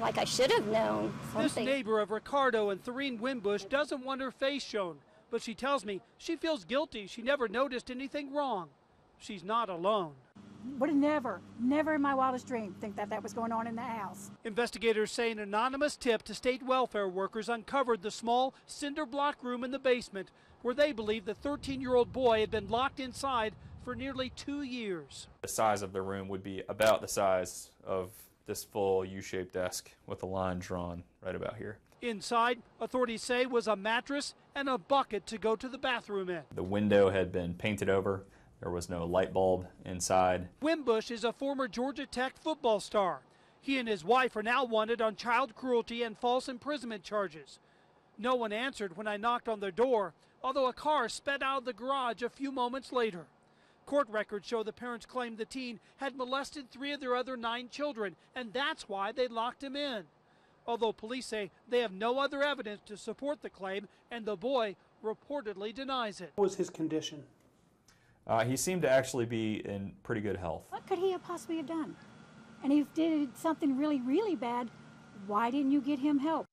like I should have known This neighbor of Recardo and Therian Wimbush doesn't want her face shown, but she tells me she feels guilty. She never noticed anything wrong. She's not alone. Would have never, never in my wildest dream think that that was going on in the house. Investigators say an anonymous tip to state welfare workers uncovered the small cinder block room in the basement where they believe the 13 year old boy had been locked inside for nearly two years. The size of the room would be about the size of this full U-shaped desk with a line drawn right about here. Inside, authorities say, was a mattress and a bucket to go to the bathroom in. The window had been painted over. There was no light bulb inside. Wimbush is a former Georgia Tech football star. He and his wife are now wanted on child cruelty and false imprisonment charges. No one answered when I knocked on their door, although a car sped out of the garage a few moments later. Court records show the parents claimed the teen had molested three of their other nine children, and that's why they locked him in. Although police say they have no other evidence to support the claim, and the boy reportedly denies it. What was his condition? Uh, he seemed to actually be in pretty good health. What could he have possibly have done? And if he did something really, really bad, why didn't you get him help?